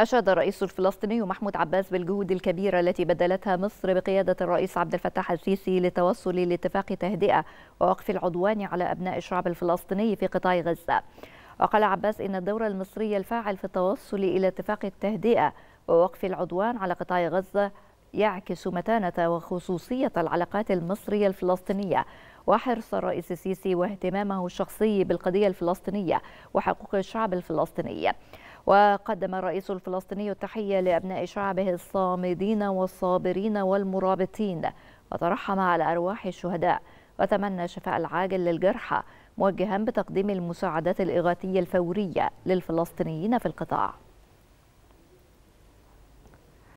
أشاد الرئيس الفلسطيني محمود عباس بالجهود الكبيرة التي بذلتها مصر بقيادة الرئيس عبد الفتاح السيسي للتوصل لاتفاق تهدئة ووقف العدوان على أبناء الشعب الفلسطيني في قطاع غزة. وقال عباس إن الدور المصري الفاعل في التوصل إلى اتفاق التهدئة ووقف العدوان على قطاع غزة يعكس متانة وخصوصية العلاقات المصرية الفلسطينية وحرص الرئيس السيسي واهتمامه الشخصي بالقضية الفلسطينية وحقوق الشعب الفلسطيني. وقدم الرئيس الفلسطيني التحية لأبناء شعبه الصامدين والصابرين والمرابطين وترحم على أرواح الشهداء وتمنى شفاء العاجل للجرحى موجها بتقديم المساعدات الإغاثية الفورية للفلسطينيين في القطاع.